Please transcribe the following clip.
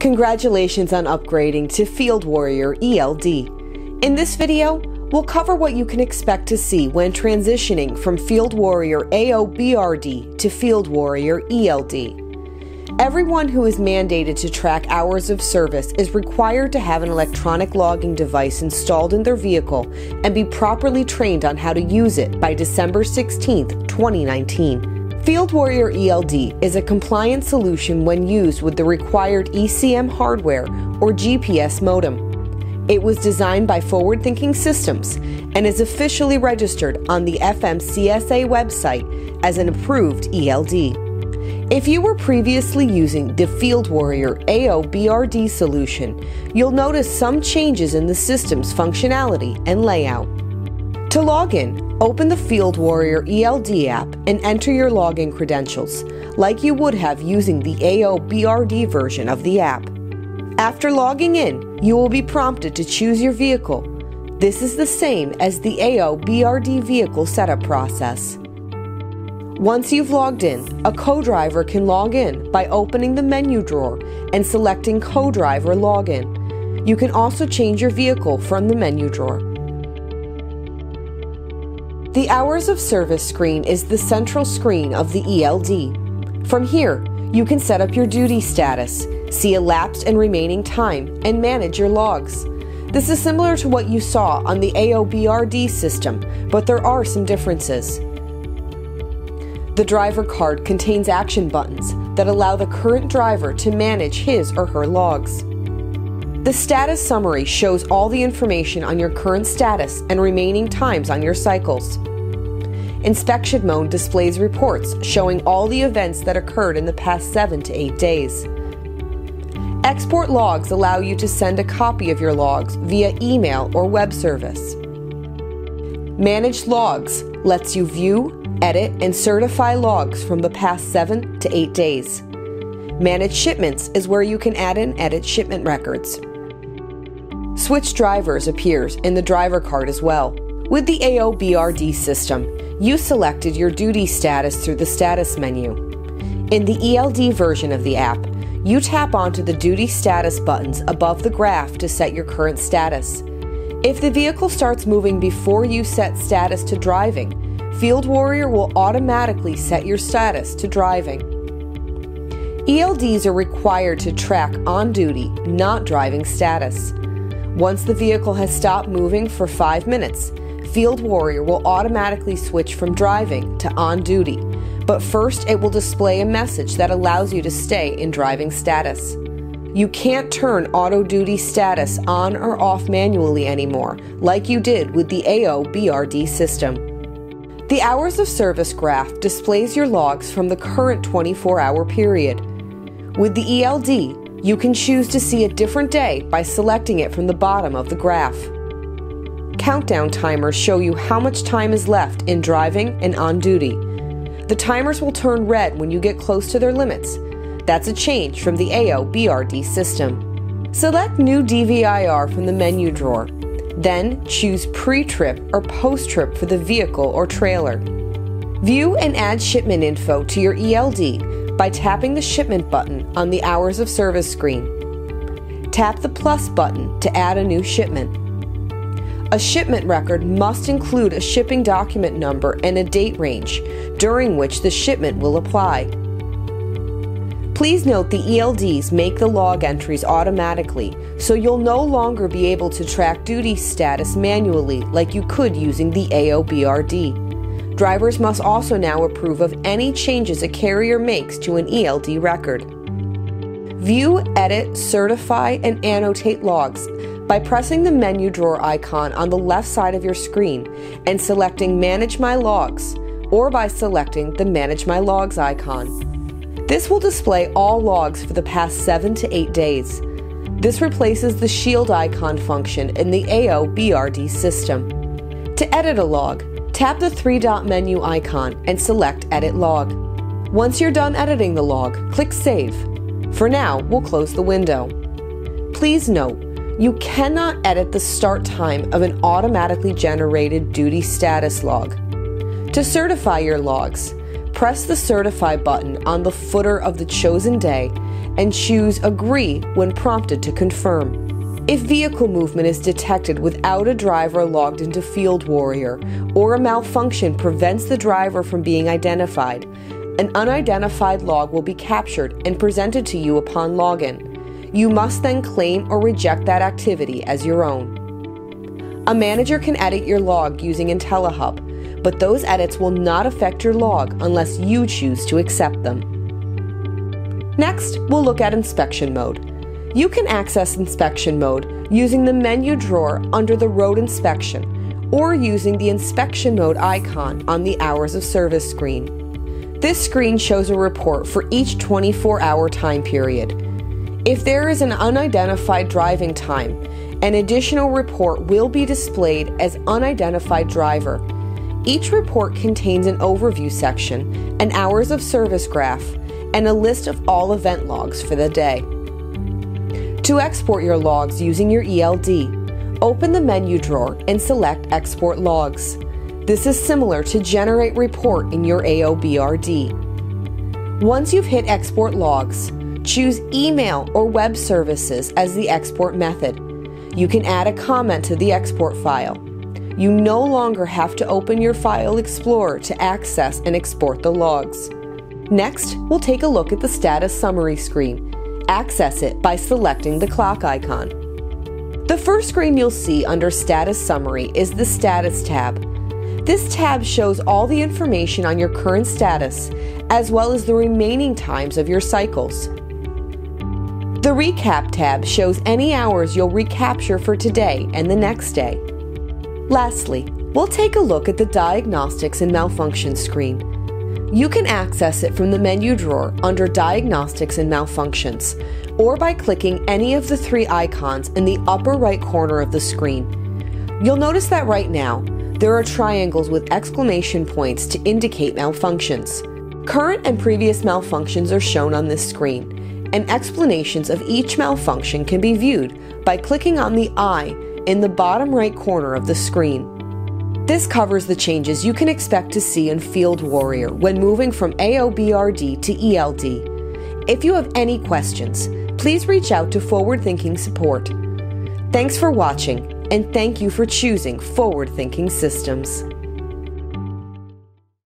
Congratulations on upgrading to Field Warrior ELD. In this video, we'll cover what you can expect to see when transitioning from Field Warrior AOBRD to Field Warrior ELD. Everyone who is mandated to track hours of service is required to have an electronic logging device installed in their vehicle and be properly trained on how to use it by December 16, 2019. Field Warrior ELD is a compliant solution when used with the required ECM hardware or GPS modem. It was designed by Forward Thinking Systems and is officially registered on the FMCSA website as an approved ELD. If you were previously using the Field Warrior AOBRD solution, you'll notice some changes in the system's functionality and layout. To log in, open the Field Warrior ELD app and enter your login credentials, like you would have using the AOBRD version of the app. After logging in, you will be prompted to choose your vehicle. This is the same as the AOBRD vehicle setup process. Once you've logged in, a co-driver can log in by opening the menu drawer and selecting co-driver login. You can also change your vehicle from the menu drawer. The hours of service screen is the central screen of the ELD. From here, you can set up your duty status, see elapsed and remaining time, and manage your logs. This is similar to what you saw on the AOBRD system, but there are some differences. The driver card contains action buttons that allow the current driver to manage his or her logs. The status summary shows all the information on your current status and remaining times on your cycles. Inspection mode displays reports showing all the events that occurred in the past 7 to 8 days. Export logs allow you to send a copy of your logs via email or web service. Manage logs lets you view, edit, and certify logs from the past 7 to 8 days. Manage shipments is where you can add and edit shipment records. Switch Drivers appears in the driver card as well. With the AOBRD system, you selected your duty status through the status menu. In the ELD version of the app, you tap onto the duty status buttons above the graph to set your current status. If the vehicle starts moving before you set status to driving, Field Warrior will automatically set your status to driving. ELDs are required to track on duty, not driving status. Once the vehicle has stopped moving for five minutes, Field Warrior will automatically switch from driving to on duty, but first it will display a message that allows you to stay in driving status. You can't turn auto duty status on or off manually anymore, like you did with the AOBRD system. The hours of service graph displays your logs from the current 24 hour period. With the ELD, you can choose to see a different day by selecting it from the bottom of the graph. Countdown timers show you how much time is left in driving and on duty. The timers will turn red when you get close to their limits. That's a change from the AOBRD system. Select New DVIR from the menu drawer. Then choose pre trip or post trip for the vehicle or trailer. View and add shipment info to your ELD by tapping the shipment button on the hours of service screen. Tap the plus button to add a new shipment. A shipment record must include a shipping document number and a date range during which the shipment will apply. Please note the ELDs make the log entries automatically, so you'll no longer be able to track duty status manually like you could using the AOBRD. Drivers must also now approve of any changes a carrier makes to an ELD record. View, edit, certify, and annotate logs by pressing the menu drawer icon on the left side of your screen and selecting Manage My Logs, or by selecting the Manage My Logs icon. This will display all logs for the past 7 to 8 days. This replaces the shield icon function in the AOBRD system. To edit a log, Tap the three dot menu icon and select Edit Log. Once you're done editing the log, click Save. For now, we'll close the window. Please note, you cannot edit the start time of an automatically generated duty status log. To certify your logs, press the Certify button on the footer of the chosen day and choose Agree when prompted to confirm. If vehicle movement is detected without a driver logged into Field Warrior or a malfunction prevents the driver from being identified, an unidentified log will be captured and presented to you upon login. You must then claim or reject that activity as your own. A manager can edit your log using IntelliHub, but those edits will not affect your log unless you choose to accept them. Next, we'll look at inspection mode. You can access inspection mode using the menu drawer under the road inspection or using the inspection mode icon on the hours of service screen. This screen shows a report for each 24 hour time period. If there is an unidentified driving time, an additional report will be displayed as unidentified driver. Each report contains an overview section, an hours of service graph, and a list of all event logs for the day. To export your logs using your ELD, open the menu drawer and select Export Logs. This is similar to Generate Report in your AOBRD. Once you've hit Export Logs, choose Email or Web Services as the export method. You can add a comment to the export file. You no longer have to open your File Explorer to access and export the logs. Next, we'll take a look at the status summary screen access it by selecting the clock icon. The first screen you'll see under Status Summary is the Status tab. This tab shows all the information on your current status, as well as the remaining times of your cycles. The Recap tab shows any hours you'll recapture for today and the next day. Lastly, we'll take a look at the Diagnostics and Malfunction screen. You can access it from the menu drawer under Diagnostics and Malfunctions, or by clicking any of the three icons in the upper right corner of the screen. You'll notice that right now, there are triangles with exclamation points to indicate malfunctions. Current and previous malfunctions are shown on this screen, and explanations of each malfunction can be viewed by clicking on the eye in the bottom right corner of the screen. This covers the changes you can expect to see in Field Warrior when moving from AOBRD to ELD. If you have any questions, please reach out to Forward Thinking Support. Thanks for watching, and thank you for choosing Forward Thinking Systems.